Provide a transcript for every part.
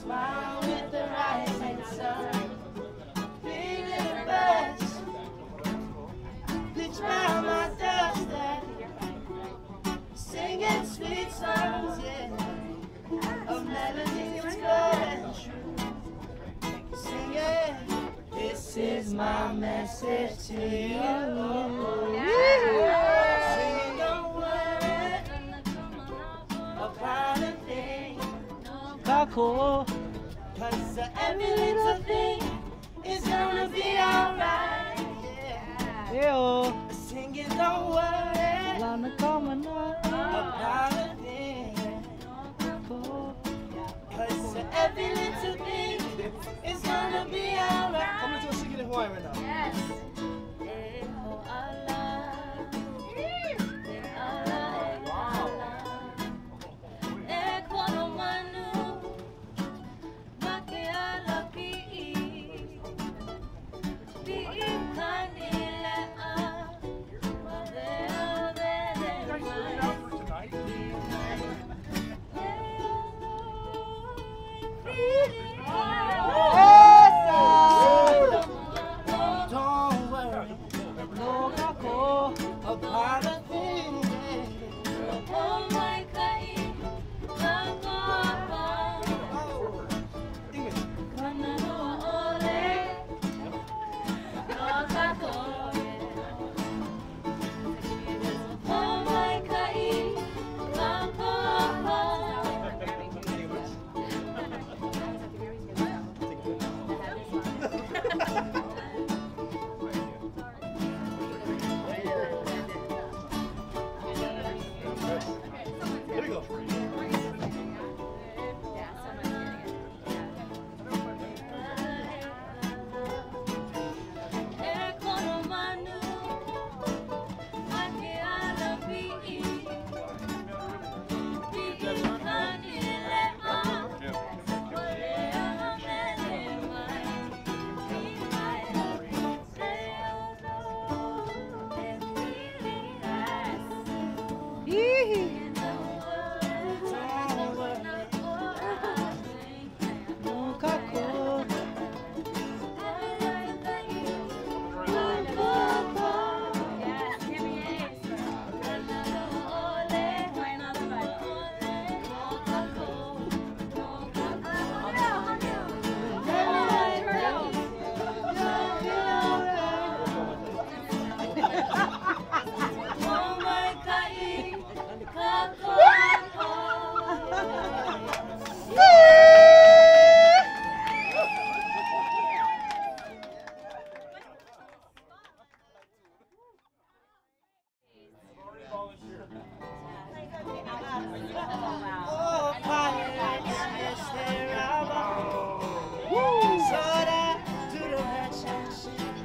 Smile with the rising sun. Big little birds pitch by my doorstep, singing sweet songs, yeah, of melodies good and true. Singing, this is my message to you. Kako. Cause every little thing is gonna be alright. Yeah. Eyo. Singing, don't worry Lana kama na. about a thing. Kako. Cause every little thing is gonna be alright. Come into a singing in Hawaiian right now. Don't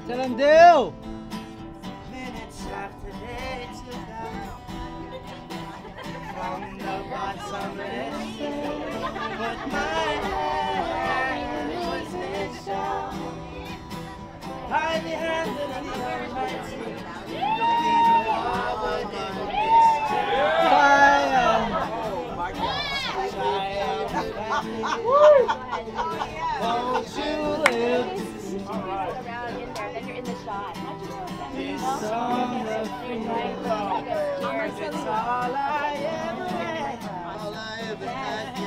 Tell them deal. Minutes after they out. Won't you all I. All I ever had,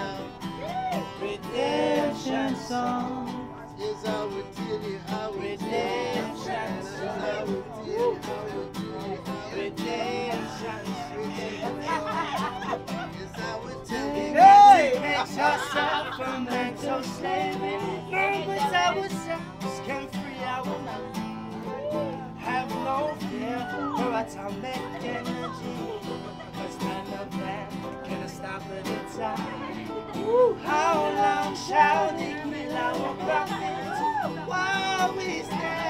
Redemption song. is I would tell you, Redemption song. you, I would tell you, Redemption song. yes, I would tell you. Out from mental slavery. Moments I was free, I will have no fear for atomic energy. Cause none of them can stop at the time. Ooh, How long shall they kill our prophets while we stand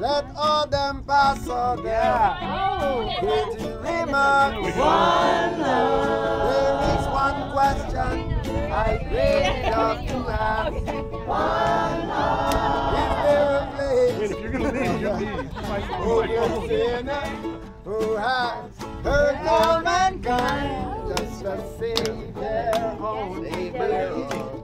Let all them pass all them. Pretty remarks. One There is one question I really love to ask. One Is there a place? If you're gonna leave, you leave. Who is sinner who has hurt all mankind just to save their own ego?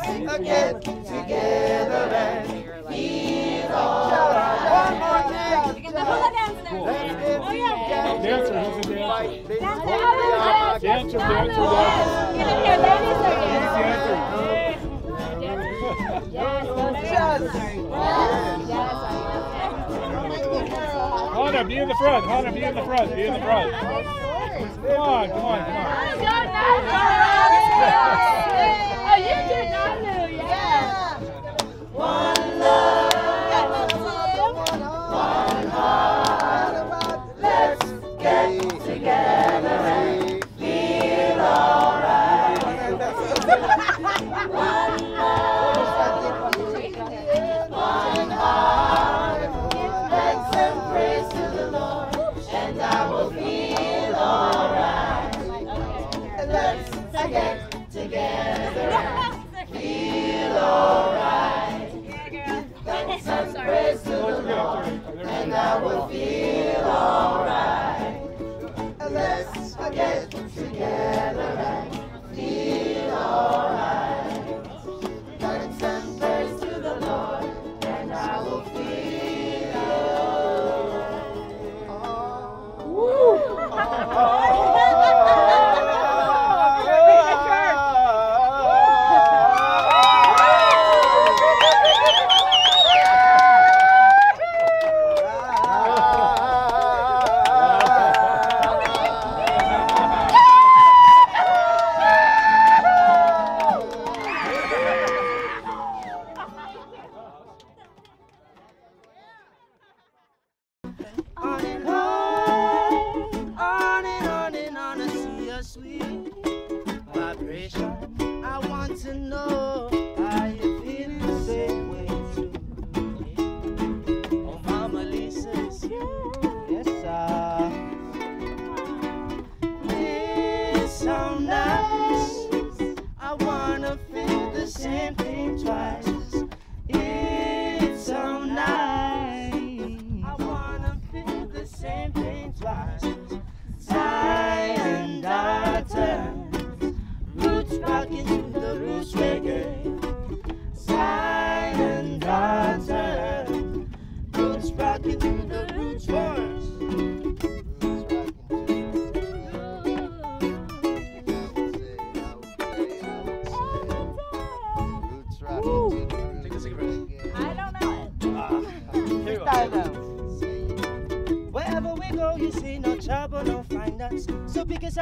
It. Let's get together and feel alright. One more thing. Let's get together. Dancer, who's a dancer? Fight this Dancer, holy dancer, dancer. Hannah, be in the front. Hannah, be in the front. Be in the front. Come on, come on, come on. Let's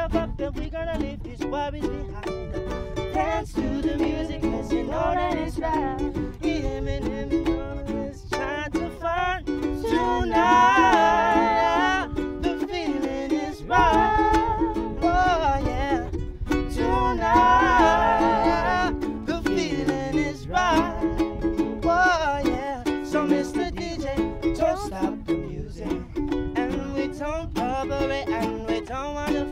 yourself up and we gonna leave these worries behind. Dance to the music, cause you know that it's right. Him and him and all is trying to find tonight. The feeling is right. Oh, yeah. Tonight. The feeling is right. Oh, yeah. So, Mr. DJ, don't stop the music. And we don't cooperate and we don't want to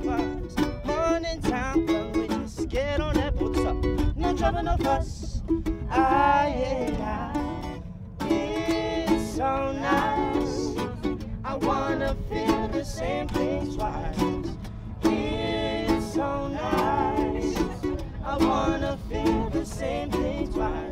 trouble, no fuss. Ah, yeah. It's so nice. I wanna feel the same thing twice. It's so nice. I wanna feel the same thing twice.